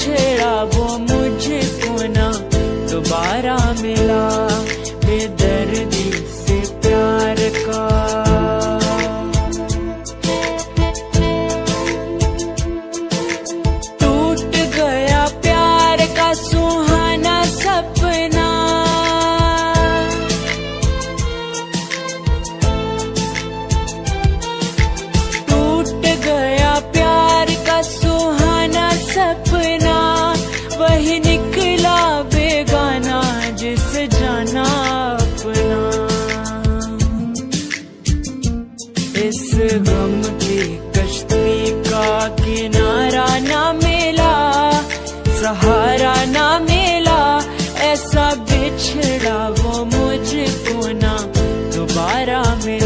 बिछड़ा वो मुझे ना दोबारा मिला। बिछड़ा वो मुझको ना। दोबारा मिल